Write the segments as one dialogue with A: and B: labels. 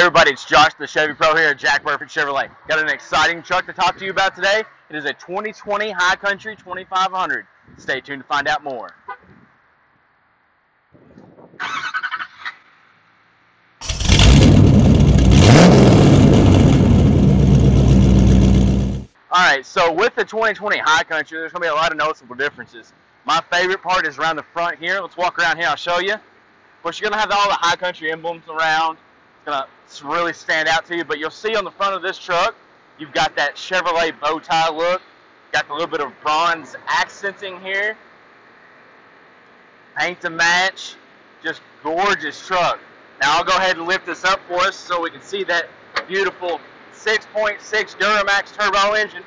A: everybody, it's Josh the Chevy Pro here at Jack Burford Chevrolet. Got an exciting truck to talk to you about today. It is a 2020 High Country 2500. Stay tuned to find out more. Alright, so with the 2020 High Country, there's going to be a lot of noticeable differences. My favorite part is around the front here. Let's walk around here, I'll show you. Of course, you're going to have all the High Country emblems around. To really stand out to you, but you'll see on the front of this truck, you've got that Chevrolet bow tie look. Got a little bit of bronze accenting here. Paint to match. Just gorgeous truck. Now I'll go ahead and lift this up for us so we can see that beautiful 6.6 Duramax turbo engine.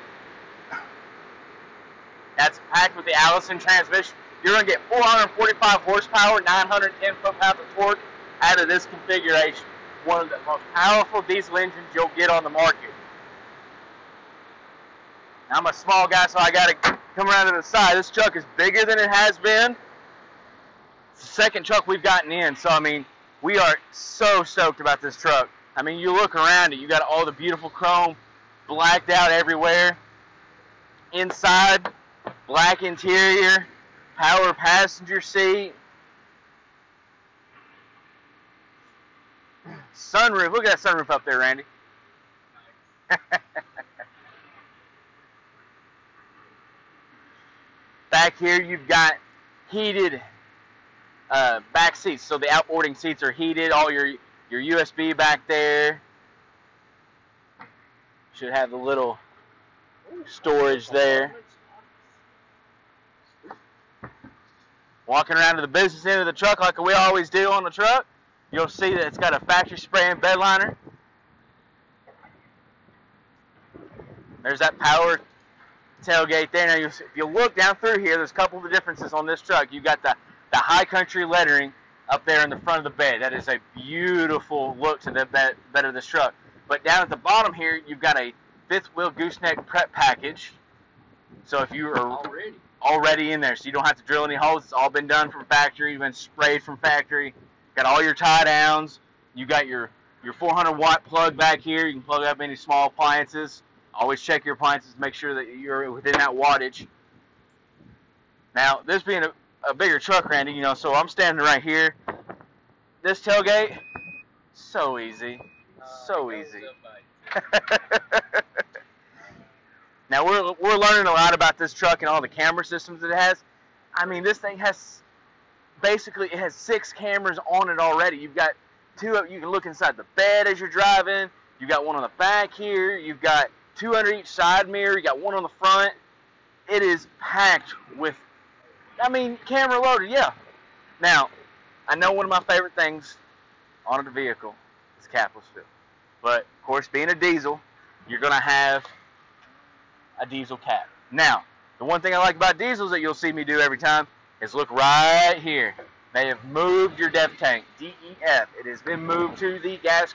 A: That's packed with the Allison transmission. You're going to get 445 horsepower, 910 foot-pounds of torque out of this configuration. One of the most powerful diesel engines you'll get on the market. I'm a small guy, so I got to come around to the side. This truck is bigger than it has been. It's the second truck we've gotten in, so I mean, we are so stoked about this truck. I mean, you look around it, you got all the beautiful chrome blacked out everywhere. Inside, black interior, power passenger seat. Sunroof, look at that sunroof up there, Randy. Back here, you've got heated uh, back seats. So the outboarding seats are heated. All your your USB back there. Should have a little storage there. Walking around to the business end of the truck like we always do on the truck, you'll see that it's got a factory spray and bed liner. There's that power tailgate there. Now, you, if you look down through here, there's a couple of differences on this truck. You've got the, the high country lettering up there in the front of the bed. That is a beautiful look to the bed, bed of this truck. But down at the bottom here, you've got a fifth wheel gooseneck prep package. So if you are
B: Already.
A: already in there, so you don't have to drill any holes. It's all been done from factory. Been sprayed from factory. Got all your tie downs. You got your your 400 watt plug back here. You can plug up any small appliances. Always check your appliances. Make sure that you're within that wattage. Now, this being a, a bigger truck, Randy, you know, so I'm standing right here. This tailgate, so easy, so easy. now we're we're learning a lot about this truck and all the camera systems it has. I mean, this thing has basically it has six cameras on it already. You've got two. of You can look inside the bed as you're driving. You've got one on the back here. You've got two under each side mirror. You got one on the front. It is packed with. I mean, camera loaded. Yeah. Now, I know one of my favorite things on a vehicle is capless fill. But of course, being a diesel, you're gonna have a diesel cap. Now, the one thing I like about diesels that you'll see me do every time is look right here. They have moved your DEF tank, DEF. It has been moved to the gas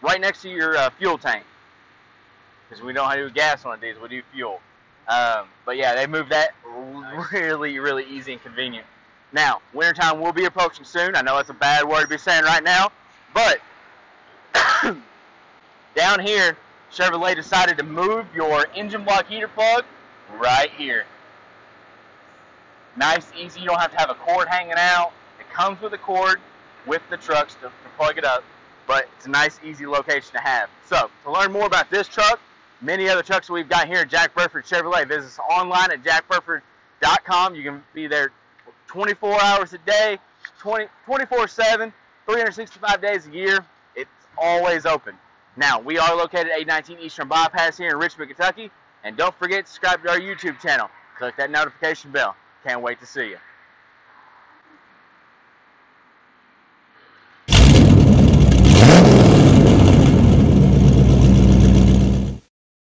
A: right next to your uh, fuel tank. Because we don't do gas on these, we do fuel. Um, but yeah, they moved that really, really easy and convenient. Now, wintertime will be approaching soon. I know that's a bad word to be saying right now, but down here, Chevrolet decided to move your engine block heater plug right here. Nice, easy. You don't have to have a cord hanging out. It comes with a cord with the trucks to, to plug it up, but it's a nice, easy location to have. So, to learn more about this truck, many other trucks we've got here at Jack Burford Chevrolet, visit us online at jackburford.com. You can be there 24 hours a day, 20, 24-7, 365 days a year. It's always open. Now, we are located at 819 Eastern Bypass here in Richmond, Kentucky. And don't forget to subscribe to our YouTube channel. Click that notification bell. Can't wait to see you.